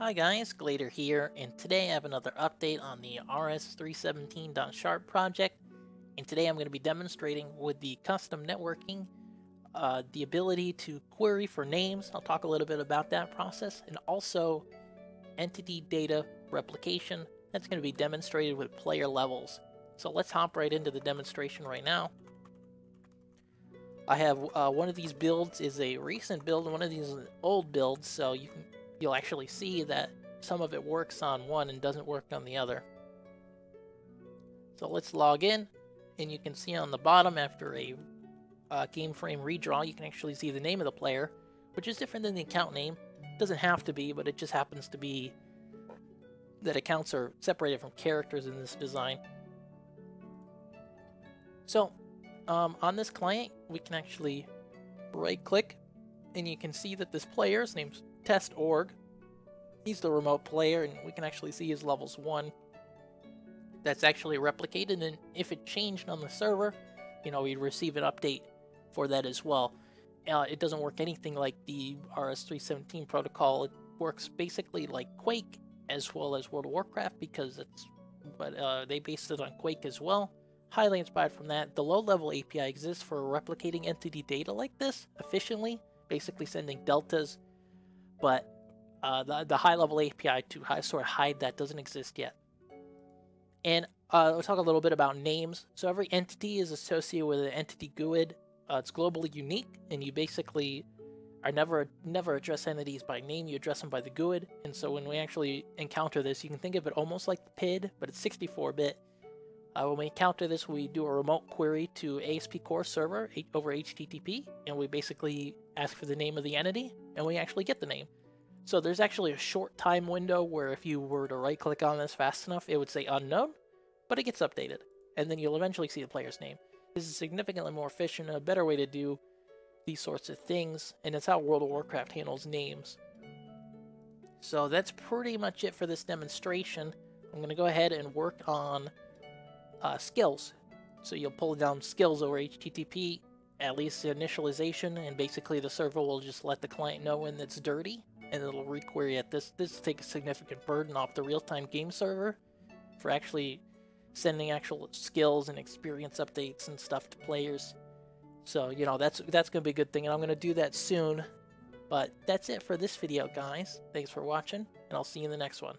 Hi guys, Glader here, and today I have another update on the RS317.sharp project. And today I'm going to be demonstrating with the custom networking uh, the ability to query for names. I'll talk a little bit about that process, and also entity data replication. That's going to be demonstrated with player levels. So let's hop right into the demonstration right now. I have uh, one of these builds is a recent build, and one of these is an old build, so you can you'll actually see that some of it works on one and doesn't work on the other. So let's log in, and you can see on the bottom after a uh, game frame redraw, you can actually see the name of the player, which is different than the account name. Doesn't have to be, but it just happens to be that accounts are separated from characters in this design. So um, on this client, we can actually right click and you can see that this player's name's test org. He's the remote player, and we can actually see his levels 1. That's actually replicated, and if it changed on the server, you know, we'd receive an update for that as well. Uh, it doesn't work anything like the RS-317 protocol. It works basically like Quake as well as World of Warcraft because it's, but uh, they based it on Quake as well. Highly inspired from that. The low-level API exists for replicating entity data like this efficiently, basically sending deltas but uh, the, the high level API to high, sort of hide that doesn't exist yet. And uh, we'll talk a little bit about names. So every entity is associated with an entity GUID. Uh, it's globally unique, and you basically are never never address entities by name. You address them by the GUID. And so when we actually encounter this, you can think of it almost like the PID, but it's 64-bit. Uh, when we encounter this, we do a remote query to ASP core server over HTTP, and we basically ask for the name of the entity, and we actually get the name. So there's actually a short time window where if you were to right click on this fast enough, it would say unknown, but it gets updated. And then you'll eventually see the player's name. This is significantly more efficient, and a better way to do these sorts of things, and it's how World of Warcraft handles names. So that's pretty much it for this demonstration. I'm going to go ahead and work on uh, skills. So you'll pull down skills over HTTP, at least the initialization, and basically the server will just let the client know when it's dirty, and it'll requery it. This this takes a significant burden off the real-time game server for actually sending actual skills and experience updates and stuff to players. So you know that's that's gonna be a good thing, and I'm gonna do that soon. But that's it for this video, guys. Thanks for watching, and I'll see you in the next one.